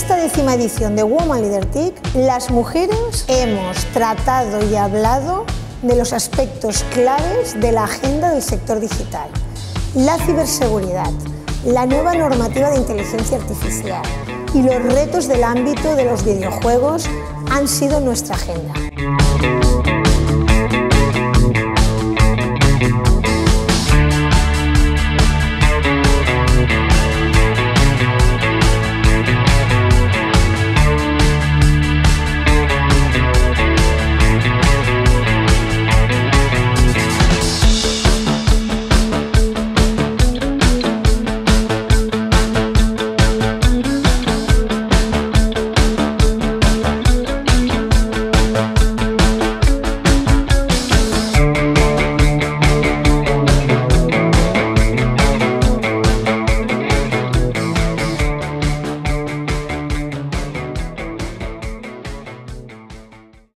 esta décima edición de Woman Leader TIC, las mujeres hemos tratado y hablado de los aspectos claves de la agenda del sector digital. La ciberseguridad, la nueva normativa de inteligencia artificial y los retos del ámbito de los videojuegos han sido nuestra agenda.